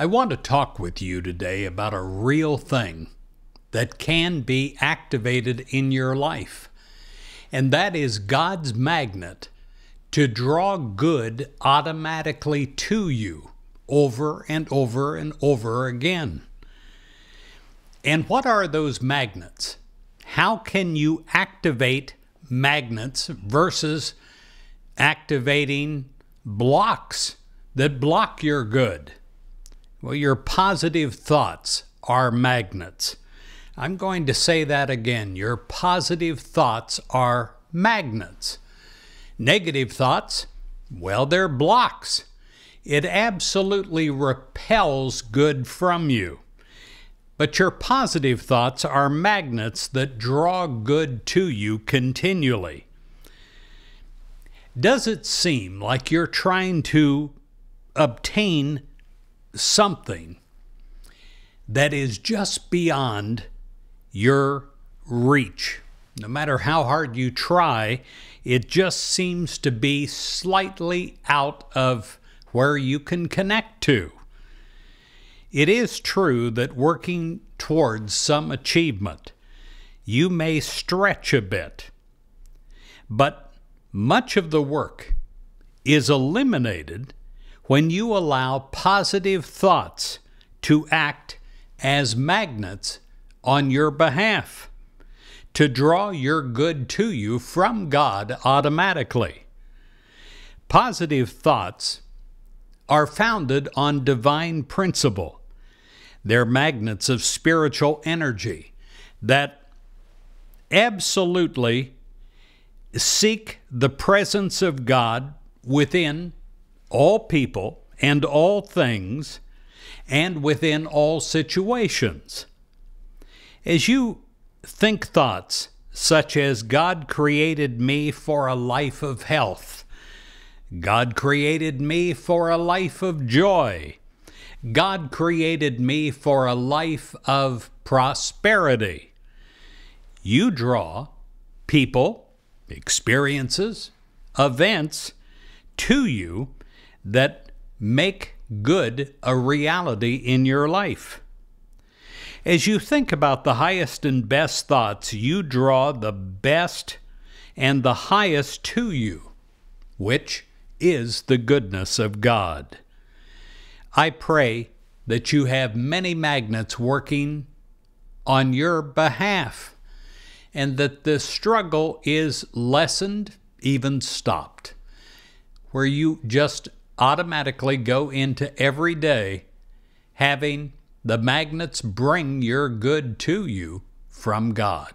I want to talk with you today about a real thing that can be activated in your life, and that is God's magnet to draw good automatically to you over and over and over again. And what are those magnets? How can you activate magnets versus activating blocks that block your good? Well, your positive thoughts are magnets. I'm going to say that again. Your positive thoughts are magnets. Negative thoughts, well, they're blocks. It absolutely repels good from you. But your positive thoughts are magnets that draw good to you continually. Does it seem like you're trying to obtain something that is just beyond your reach. No matter how hard you try, it just seems to be slightly out of where you can connect to. It is true that working towards some achievement, you may stretch a bit, but much of the work is eliminated when you allow positive thoughts to act as magnets on your behalf, to draw your good to you from God automatically. Positive thoughts are founded on divine principle. They're magnets of spiritual energy that absolutely seek the presence of God within all people and all things and within all situations. As you think thoughts such as God created me for a life of health, God created me for a life of joy, God created me for a life of prosperity. You draw people, experiences, events to you that make good a reality in your life. As you think about the highest and best thoughts, you draw the best and the highest to you, which is the goodness of God. I pray that you have many magnets working on your behalf and that the struggle is lessened, even stopped, where you just automatically go into every day having the magnets bring your good to you from God.